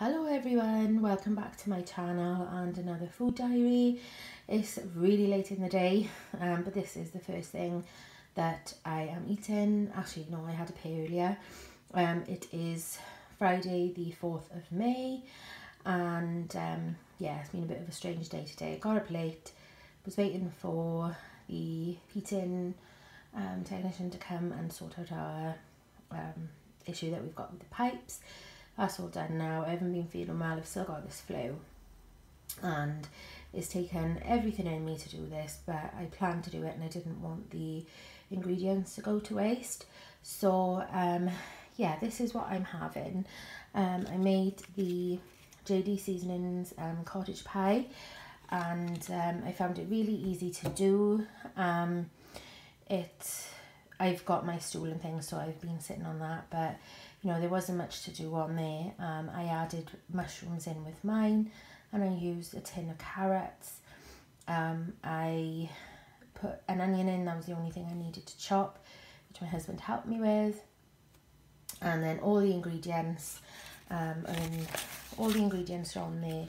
Hello everyone, welcome back to my channel and another food diary. It's really late in the day, um, but this is the first thing that I am eating. Actually, no, I had a pay earlier. Um, it is Friday the 4th of May and um, yeah, it's been a bit of a strange day today. I got up late, was waiting for the heating um, technician to come and sort out our um, issue that we've got with the pipes that's all done now. I haven't been feeling well. I've still got this flu. And it's taken everything in me to do this, but I planned to do it and I didn't want the ingredients to go to waste. So, um, yeah, this is what I'm having. Um, I made the JD Seasonings um, cottage pie and um, I found it really easy to do. Um, it, I've got my stool and things, so I've been sitting on that, but you know, there wasn't much to do on there. Um, I added mushrooms in with mine and I used a tin of carrots. Um, I put an onion in, that was the only thing I needed to chop, which my husband helped me with. And then all the ingredients, um, and all the ingredients are on there.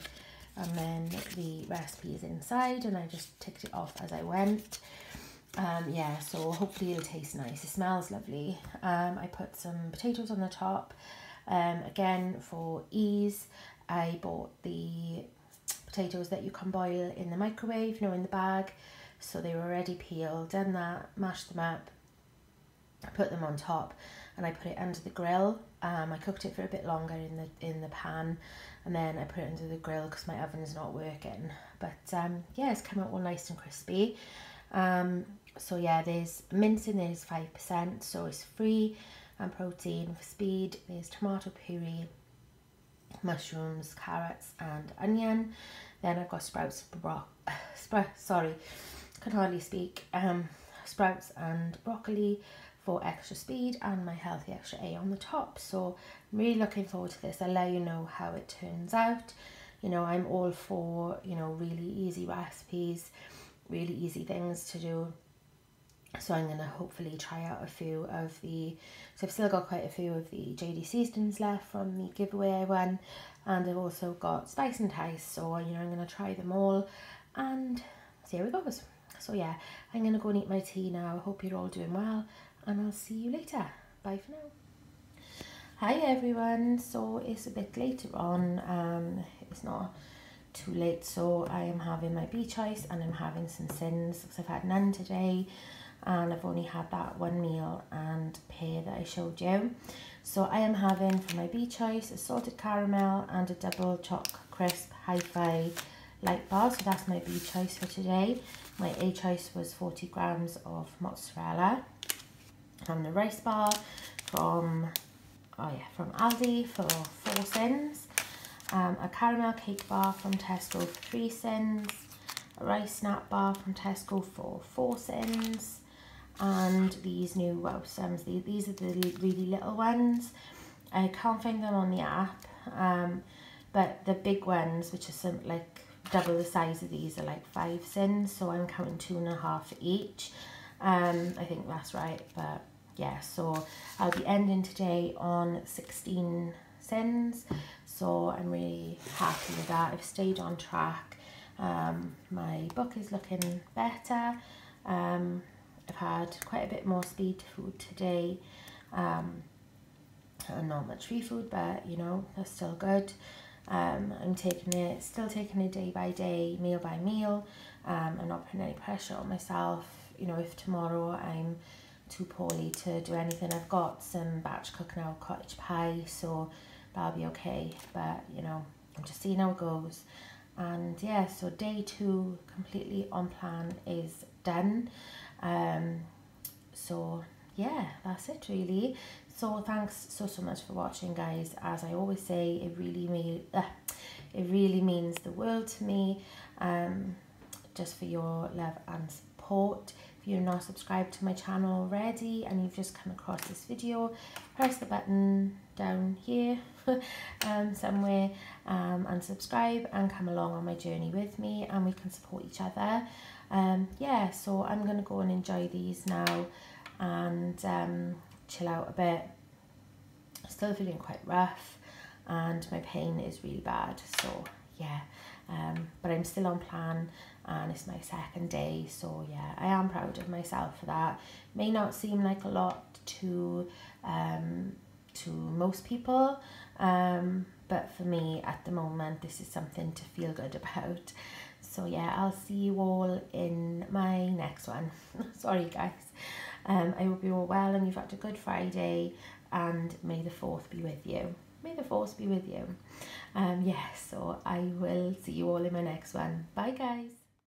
And then the recipe is inside and I just ticked it off as I went um, yeah, so hopefully it'll taste nice. It smells lovely. Um, I put some potatoes on the top. Um, again, for ease, I bought the potatoes that you can boil in the microwave, you know, in the bag. So they were already peeled, done that, mashed them up, put them on top, and I put it under the grill. Um, I cooked it for a bit longer in the in the pan, and then I put it under the grill because my oven's not working. But um, yeah, it's come out all nice and crispy. Um, so yeah, there's mince in there is 5%, so it's free and protein for speed. There's tomato puree, mushrooms, carrots and onion. Then I've got sprouts, bro sprouts, sorry, can hardly speak, um, sprouts and broccoli for extra speed and my healthy extra A on the top. So I'm really looking forward to this. I'll let you know how it turns out. You know, I'm all for, you know, really easy recipes, really easy things to do so I'm going to hopefully try out a few of the, so I've still got quite a few of the JD Seasonings left from the giveaway I won, and I've also got Spice and Tice, so you know I'm going to try them all, and see how it goes. So yeah, I'm going to go and eat my tea now, I hope you're all doing well, and I'll see you later. Bye for now. Hi everyone, so it's a bit later on, um, it's not too late, so I am having my B choice and I'm having some syns, because I've had none today, and I've only had that one meal and pear that I showed you. So I am having for my B choice a salted caramel and a double choc crisp hi-fi light bar. So that's my B choice for today. My A choice was 40 grams of mozzarella. And the rice bar from oh yeah from Aldi for four syns. Um, a caramel cake bar from Tesco for three syns. A rice snap bar from Tesco for four syns and these new wow stems these are the really little ones. I can't find them on the app um, but the big ones which are some like double the size of these are like five syns so I'm counting two and a half each. Um, I think that's right but yeah so I'll be ending today on 16 syns so I'm really happy with that. I've stayed on track. Um, my book is looking better. Um, I've had quite a bit more speed food today. Um, and not much free food but you know that's still good. Um, I'm taking it still taking it day by day meal by meal. Um, I'm not putting any pressure on myself. You know if tomorrow I'm too poorly to do anything I've got some batch cook now cottage pie so that'll be okay. But you know I'm just seeing how it goes. And yeah so day two completely on plan is done um, so yeah, that's it really. So thanks so, so much for watching guys. As I always say, it really, me, uh, it really means the world to me. Um, just for your love and support. If you're not subscribed to my channel already and you've just come across this video, press the button down here um, somewhere um, and subscribe and come along on my journey with me and we can support each other um, yeah, so I'm going to go and enjoy these now and um, chill out a bit. Still feeling quite rough and my pain is really bad. So yeah, um, but I'm still on plan and it's my second day. So yeah, I am proud of myself for that. May not seem like a lot to um, to most people, um, but for me at the moment, this is something to feel good about. So yeah, I'll see you all in my next one. Sorry guys. Um, I hope you're all well and you've had a good Friday and may the 4th be with you. May the force be with you. Um, yes, yeah, so I will see you all in my next one. Bye guys.